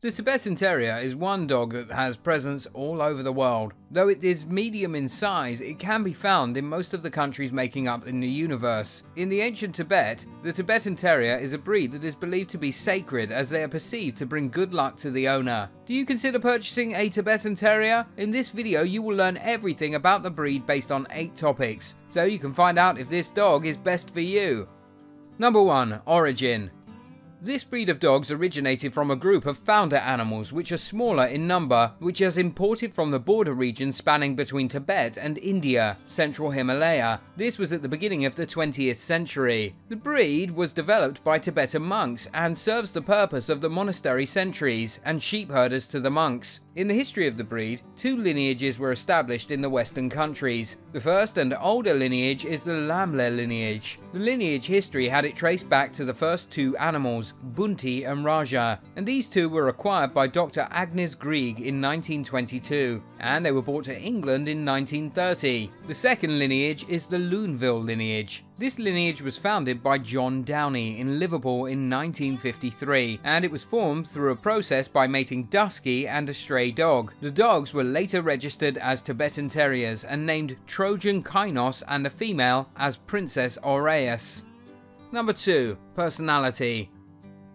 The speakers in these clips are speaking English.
The Tibetan Terrier is one dog that has presence all over the world. Though it is medium in size, it can be found in most of the countries making up in the universe. In the ancient Tibet, the Tibetan Terrier is a breed that is believed to be sacred as they are perceived to bring good luck to the owner. Do you consider purchasing a Tibetan Terrier? In this video you will learn everything about the breed based on 8 topics, so you can find out if this dog is best for you. Number 1. Origin this breed of dogs originated from a group of founder animals which are smaller in number, which is imported from the border region spanning between Tibet and India, central Himalaya. This was at the beginning of the 20th century. The breed was developed by Tibetan monks and serves the purpose of the monastery sentries and sheep herders to the monks. In the history of the breed, two lineages were established in the western countries. The first and older lineage is the Lamleh lineage. The lineage history had it traced back to the first two animals, Bunti and Raja, and these two were acquired by Dr. Agnes Greig in 1922, and they were brought to England in 1930. The second lineage is the Luneville lineage. This lineage was founded by John Downey in Liverpool in 1953, and it was formed through a process by mating Dusky and a stray dog. The dogs were later registered as Tibetan Terriers and named Trojan Kynos and the female as Princess Aureus. Number 2. Personality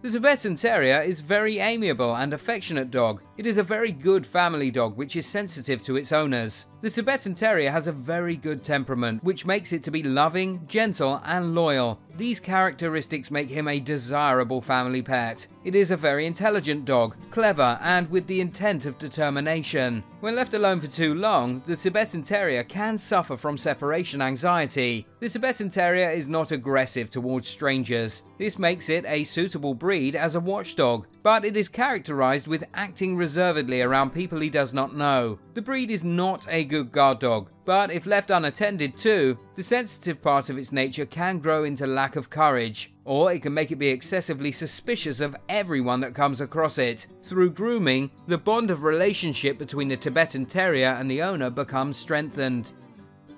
the Tibetan Terrier is very amiable and affectionate dog. It is a very good family dog which is sensitive to its owners. The Tibetan Terrier has a very good temperament which makes it to be loving, gentle and loyal. These characteristics make him a desirable family pet. It is a very intelligent dog, clever and with the intent of determination. When left alone for too long, the Tibetan Terrier can suffer from separation anxiety. The Tibetan Terrier is not aggressive towards strangers. This makes it a suitable breed as a watchdog, but it is characterized with acting reservedly around people he does not know. The breed is not a good guard dog, but if left unattended too, the sensitive part of its nature can grow into lack of courage, or it can make it be excessively suspicious of everyone that comes across it. Through grooming, the bond of relationship between the Tibetan Terrier and the owner becomes strengthened.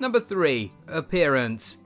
Number 3. Appearance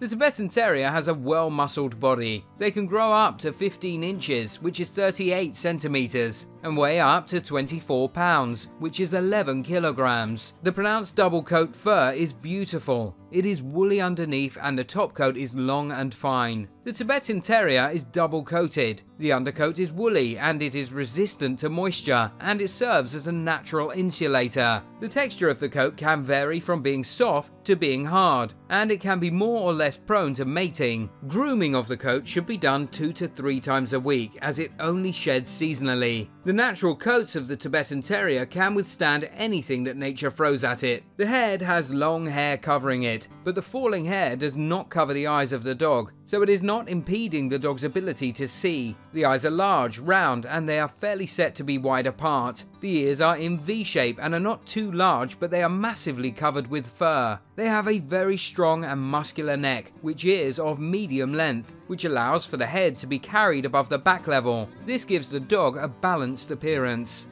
the Tibetan Terrier has a well-muscled body. They can grow up to 15 inches, which is 38 centimeters, and weigh up to 24 pounds, which is 11 kilograms. The pronounced double coat fur is beautiful. It is woolly underneath and the top coat is long and fine. The Tibetan Terrier is double coated. The undercoat is woolly and it is resistant to moisture and it serves as a natural insulator. The texture of the coat can vary from being soft to being hard and it can be more or less prone to mating. Grooming of the coat should be done two to three times a week as it only sheds seasonally. The natural coats of the Tibetan Terrier can withstand anything that nature throws at it. The head has long hair covering it, but the falling hair does not cover the eyes of the dog, so it is not impeding the dog's ability to see. The eyes are large, round, and they are fairly set to be wide apart. The ears are in V shape and are not too large, but they are massively covered with fur. They have a very strong and muscular neck, which is of medium length, which allows for the head to be carried above the back level. This gives the dog a balanced appearance.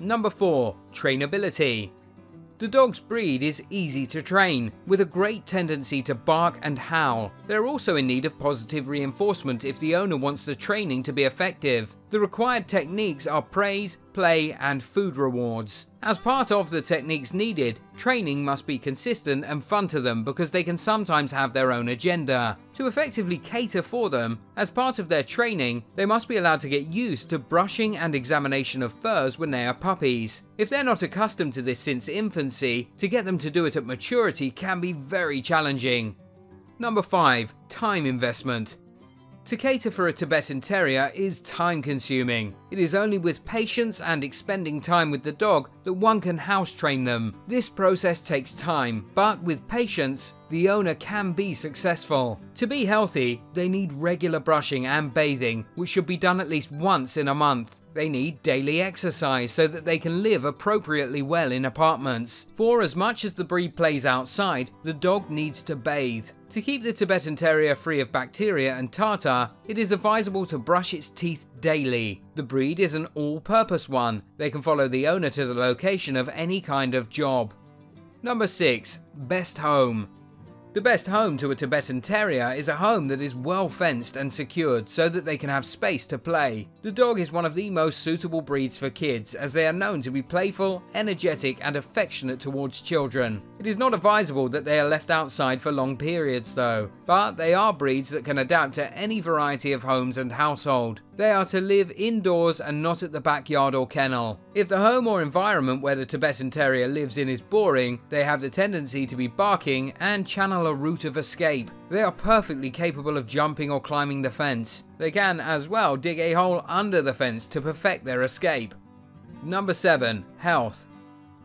Number 4. Trainability the dog's breed is easy to train, with a great tendency to bark and howl. They're also in need of positive reinforcement if the owner wants the training to be effective. The required techniques are praise, play, and food rewards. As part of the techniques needed, training must be consistent and fun to them because they can sometimes have their own agenda. To effectively cater for them, as part of their training, they must be allowed to get used to brushing and examination of furs when they are puppies. If they're not accustomed to this since infancy, to get them to do it at maturity can be very challenging. Number 5. Time investment. To cater for a Tibetan Terrier is time consuming. It is only with patience and expending time with the dog that one can house train them. This process takes time, but with patience, the owner can be successful. To be healthy, they need regular brushing and bathing, which should be done at least once in a month. They need daily exercise so that they can live appropriately well in apartments. For as much as the breed plays outside, the dog needs to bathe. To keep the Tibetan Terrier free of bacteria and tartar, it is advisable to brush its teeth daily. The breed is an all-purpose one. They can follow the owner to the location of any kind of job. Number 6. Best Home The best home to a Tibetan Terrier is a home that is well fenced and secured so that they can have space to play. The dog is one of the most suitable breeds for kids as they are known to be playful, energetic and affectionate towards children. It is not advisable that they are left outside for long periods though, but they are breeds that can adapt to any variety of homes and household. They are to live indoors and not at the backyard or kennel. If the home or environment where the Tibetan Terrier lives in is boring, they have the tendency to be barking and channel a route of escape. They are perfectly capable of jumping or climbing the fence. They can as well dig a hole under the fence to perfect their escape. Number 7. Health.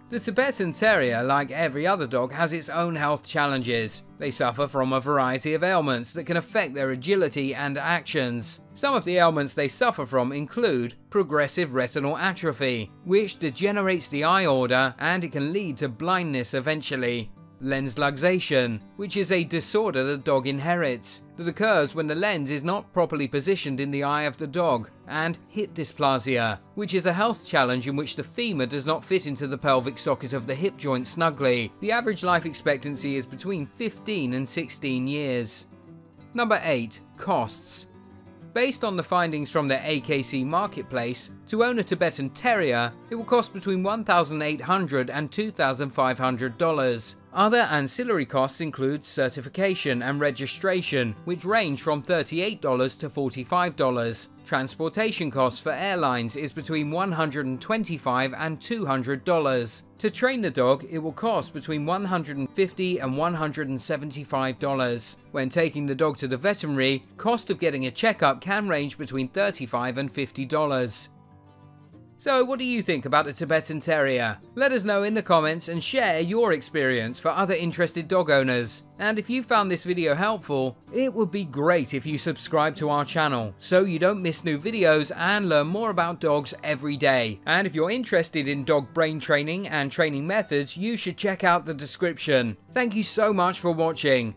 The Tibetan Terrier, like every other dog, has its own health challenges. They suffer from a variety of ailments that can affect their agility and actions. Some of the ailments they suffer from include progressive retinal atrophy, which degenerates the eye order and it can lead to blindness eventually lens luxation, which is a disorder the dog inherits that occurs when the lens is not properly positioned in the eye of the dog, and hip dysplasia, which is a health challenge in which the femur does not fit into the pelvic socket of the hip joint snugly. The average life expectancy is between 15 and 16 years. Number 8. Costs. Based on the findings from the AKC marketplace, to own a Tibetan Terrier, it will cost between $1,800 and $2,500. Other ancillary costs include certification and registration, which range from $38 to $45. Transportation costs for airlines is between $125 and $200. To train the dog, it will cost between $150 and $175. When taking the dog to the veterinary, cost of getting a checkup can range between $35 and $50. So what do you think about the Tibetan Terrier? Let us know in the comments and share your experience for other interested dog owners. And if you found this video helpful, it would be great if you subscribe to our channel so you don't miss new videos and learn more about dogs every day. And if you're interested in dog brain training and training methods, you should check out the description. Thank you so much for watching.